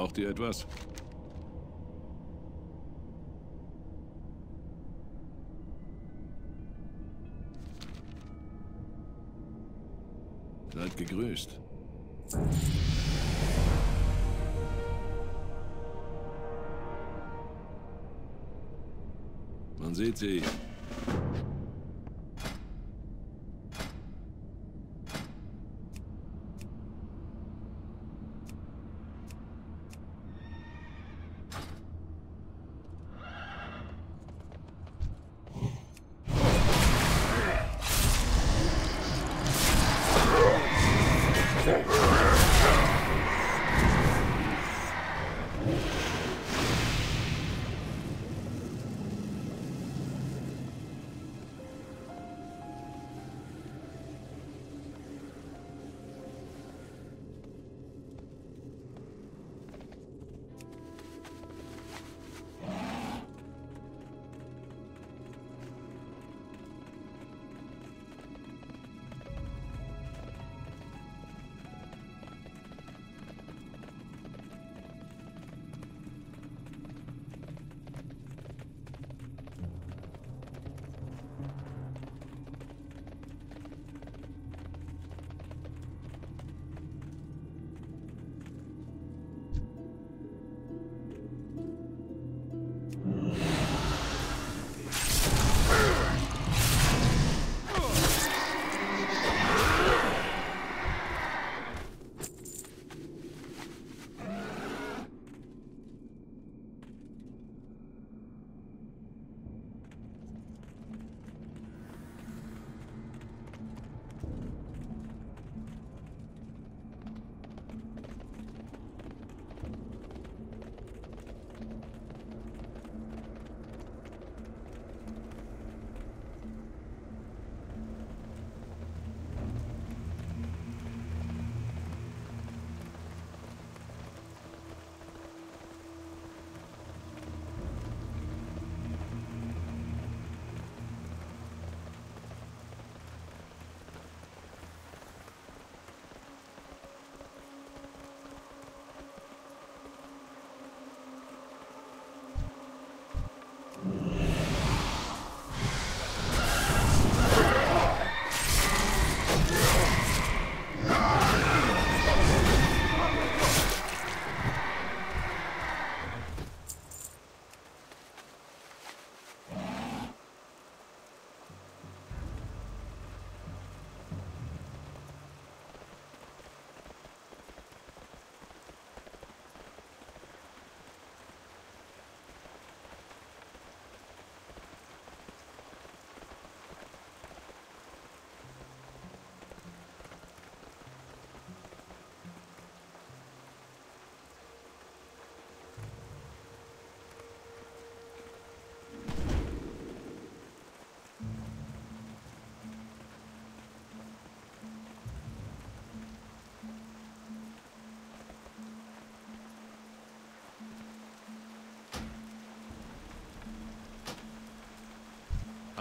Braucht ihr etwas? Seid gegrüßt. Man sieht sie.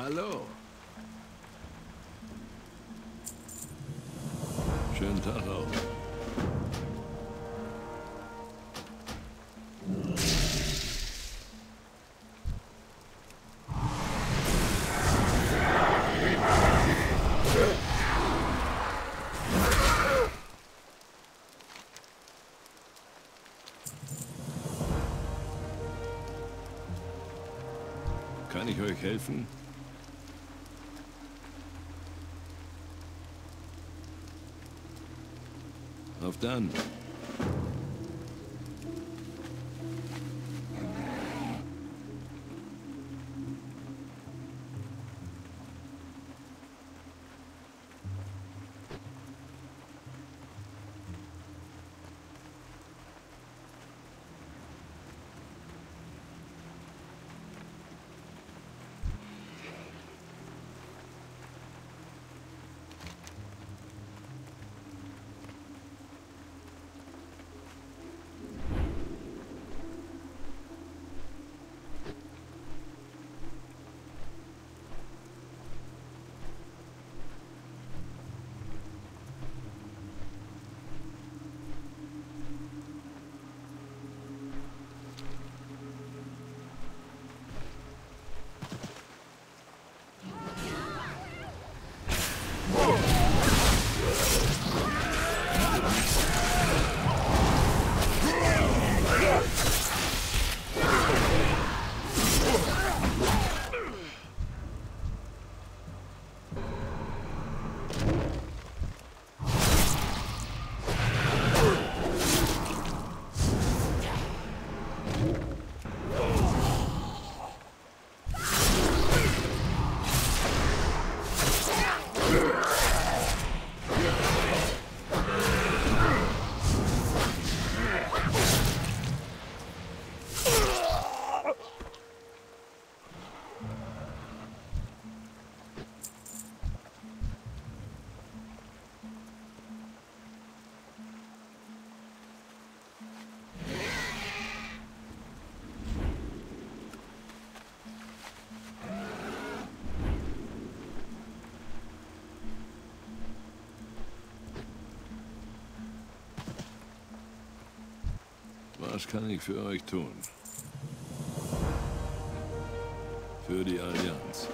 Hallo. Schönen Tag auch. Kann ich euch helfen? have done. Was kann ich für euch tun? Für die Allianz.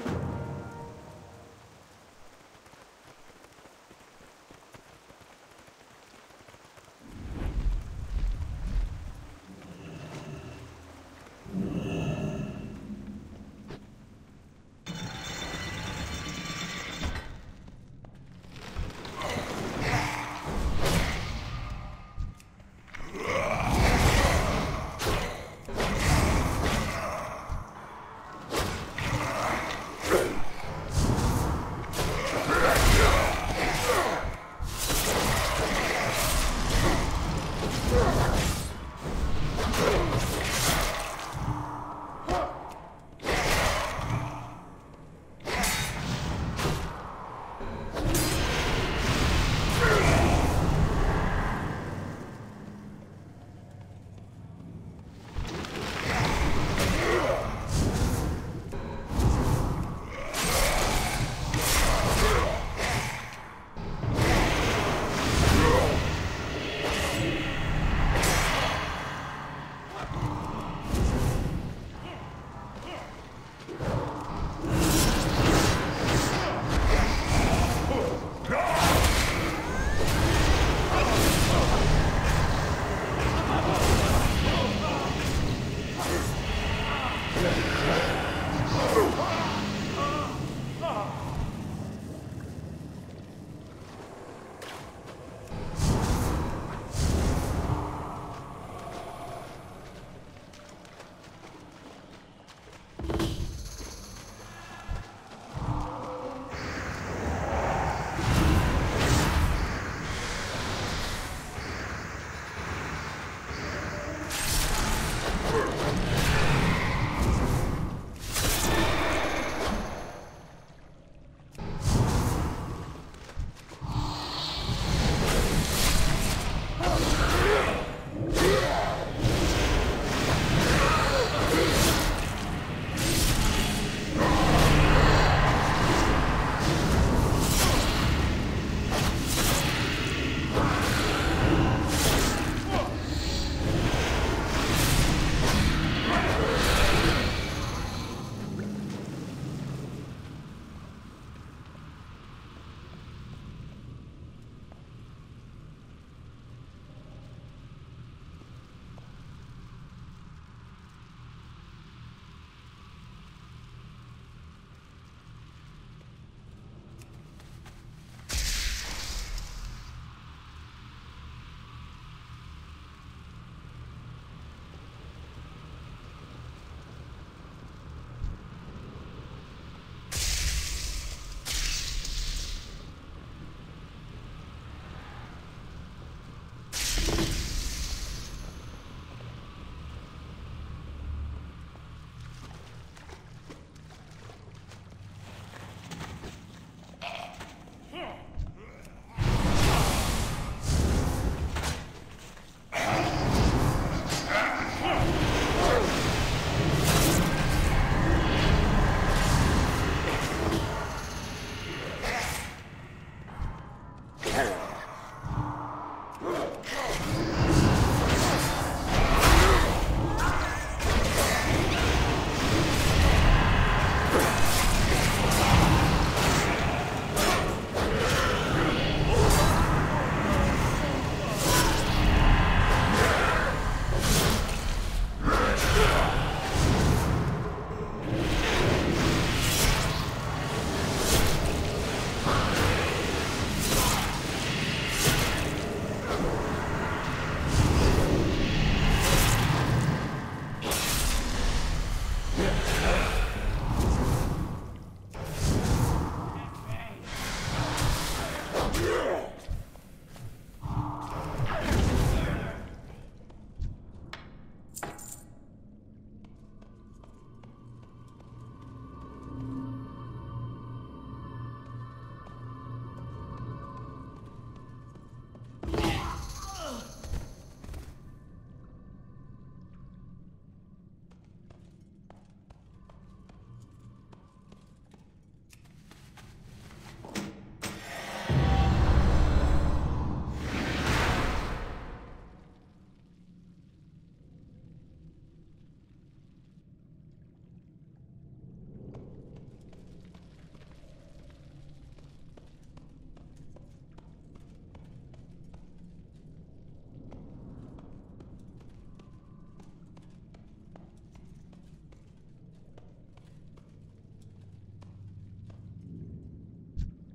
Yeah!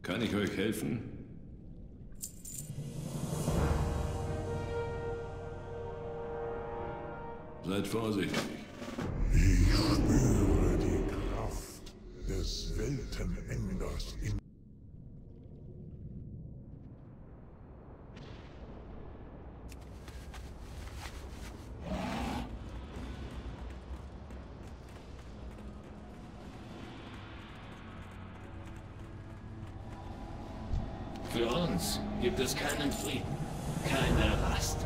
Kann ich euch helfen? Seid vorsichtig. Ich spüre Für uns gibt es keinen Frieden, keine Rast.